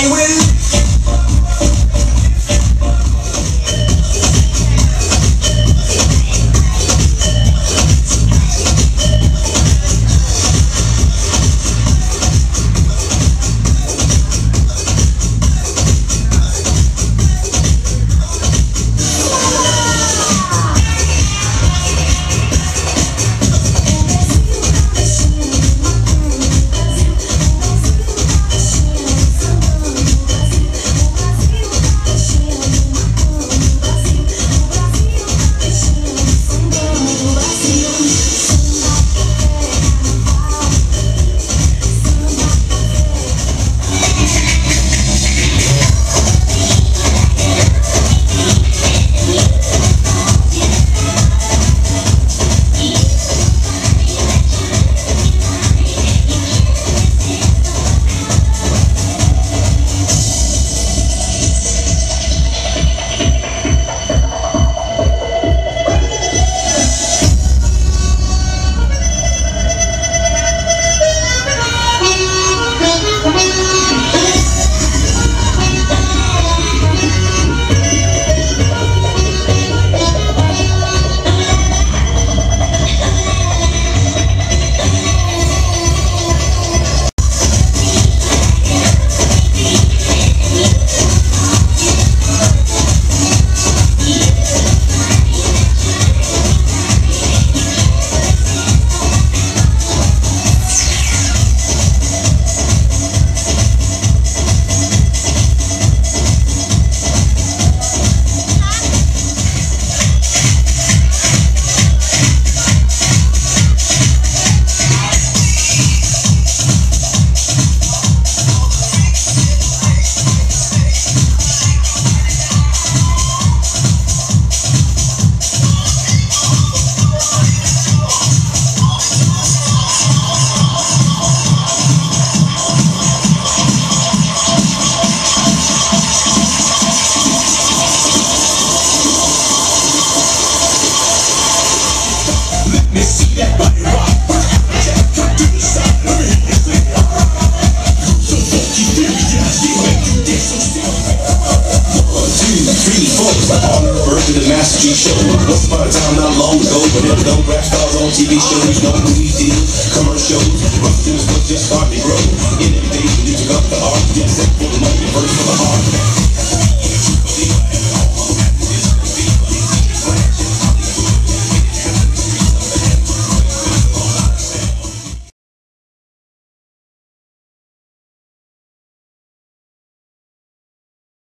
came with. G show. Once upon a time, not long ago, but there was no rap stars on TV shows, no movie deals, commercials. Rustin was just starting to grow. In when you took up the art, just for the money, first for the heart.